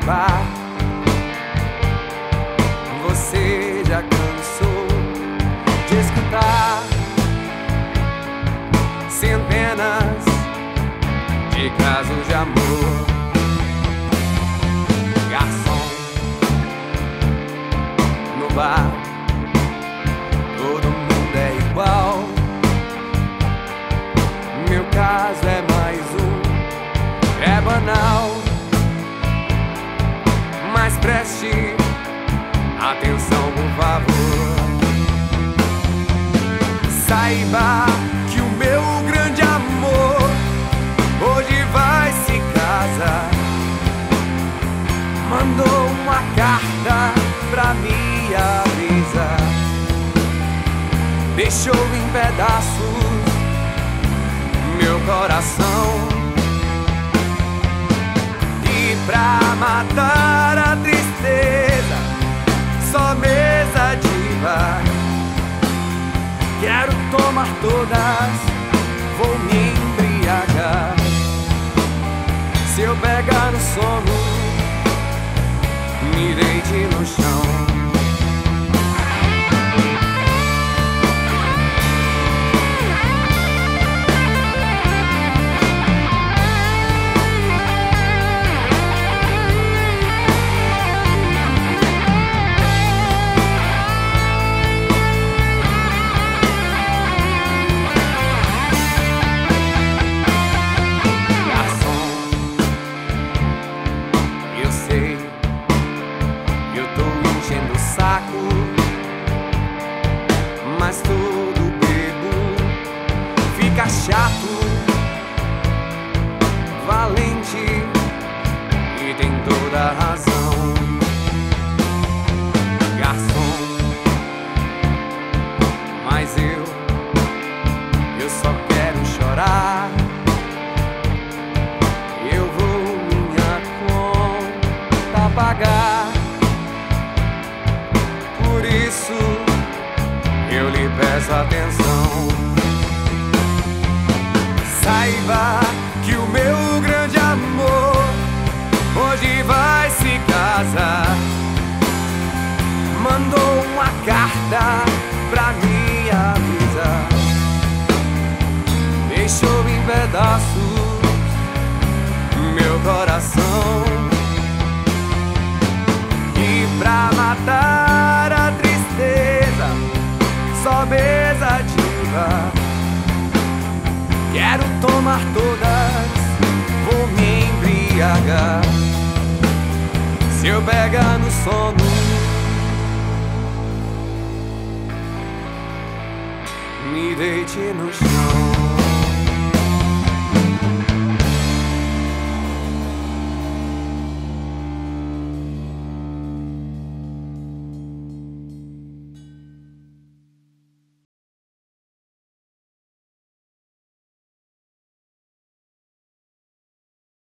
falar. Você já cansou de escutar centenas de casos de amor. Garçom no bar, Atenção, por favor. Saiba que o meu grande amor hoje vai se casar. Mandou uma carta pra me avisar. Deixou em pedaços meu coração. E pra Quero tomar todas, vou me embriagar. Se eu pegar no sono, me deite no chão. Chato, valente e tem toda a razão. Garçom, mas eu, eu só quero chorar. Eu vou minha conta pagar. Por isso eu lhe peço atenção. Saiba que o meu grande amor hoje vai se casar. Mandou uma carta pra me avisar. Deixou em pedaços meu coração. E pra matar a tristeza, só mesa diva. Quero tomar todas, vou me embriagar. Se eu pegar no sono, me deite no chão.